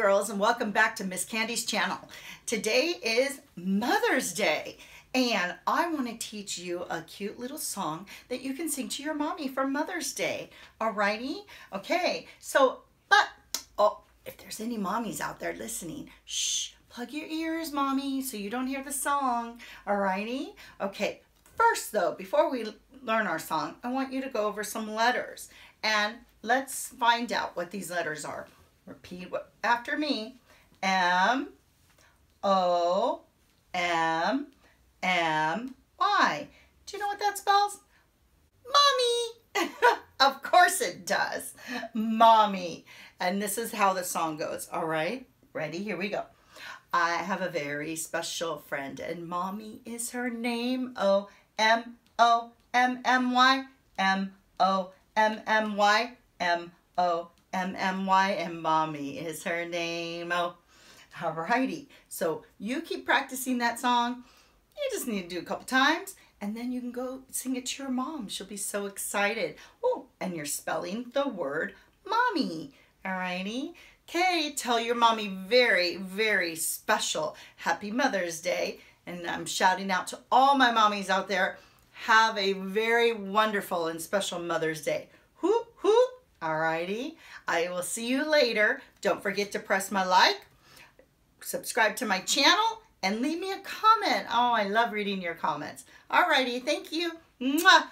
welcome back to Miss Kandy's channel. Today is Mother's Day and I want to teach you a cute little song that you can sing to your mommy for Mother's Day. Alrighty? Okay, so, but, oh, if there's any mommies out there listening, shh, plug your ears, mommy, so you don't hear the song. Alrighty? Okay, first though, before we learn our song, I want you to go over some letters and let's find out what these letters are. Repeat after me. M O M M Y. Do you know what that spells? Mommy. of course it does. Mommy. And this is how the song goes. All right. Ready? Here we go. I have a very special friend and mommy is her name. O M O M M Y M O M M Y M O M-M-Y and mommy is her name. Oh, alrighty. So you keep practicing that song. You just need to do a couple times and then you can go sing it to your mom. She'll be so excited. Oh, and you're spelling the word mommy. Alrighty. Okay, tell your mommy very, very special Happy Mother's Day. And I'm shouting out to all my mommies out there. Have a very wonderful and special Mother's Day. Whoop, whoop. Alrighty. I will see you later. Don't forget to press my like, subscribe to my channel, and leave me a comment. Oh, I love reading your comments. Alrighty. Thank you. Mwah.